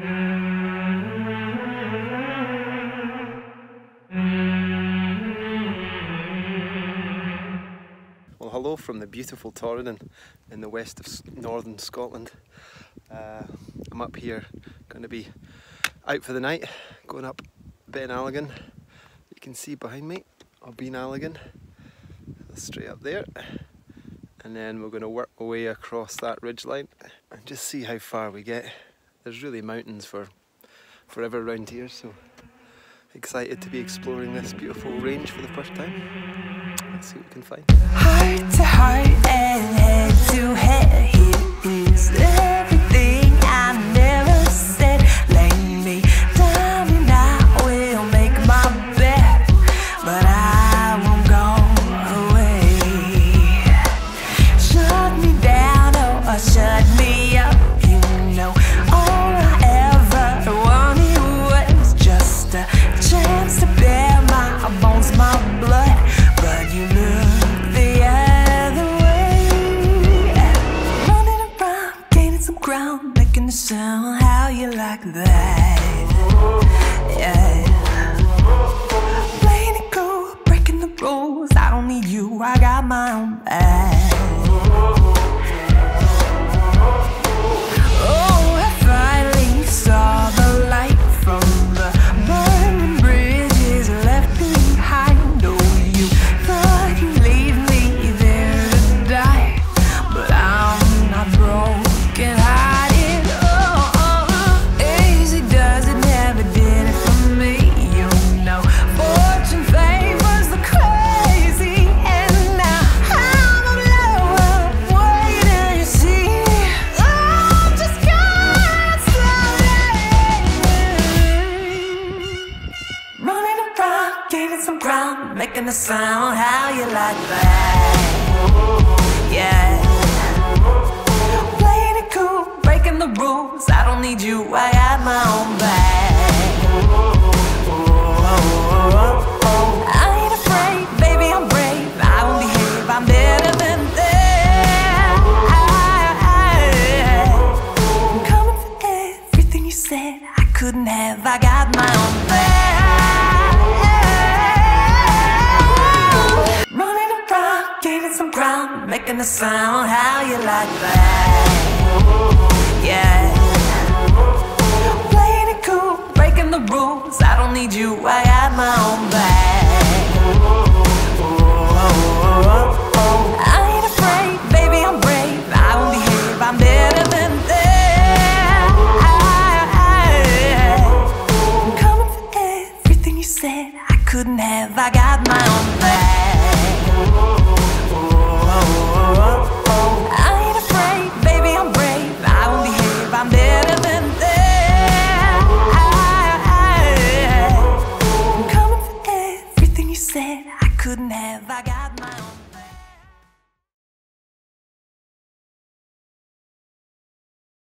Well, hello from the beautiful Torridon in the west of northern Scotland. Uh, I'm up here, going to be out for the night, going up Beinn Alligin. You can see behind me, I'll Beinn Alligin, straight up there. And then we're going to work our way across that ridge line and just see how far we get. There's really mountains for forever around here, so excited to be exploring this beautiful range for the first time. Let's see what we can find. Ground, making a sound. How you like that? Yeah. Gaining some ground, making a sound. How you like that? Yeah. Playing it cool, breaking the rules. I don't need you, I got my own bag. I ain't afraid, baby, I'm brave. I won't behave, I'm better than that. I'm coming for everything you said. I couldn't have, I got my own bag. Around, some ground, making a sound. How you like that? Yeah. Playing it cool, breaking the rules. I don't need you, I got my own bag. I ain't afraid, baby, I'm brave. I won't behave, I'm better than that. Coming for everything you said. I couldn't have, I got my own bag. I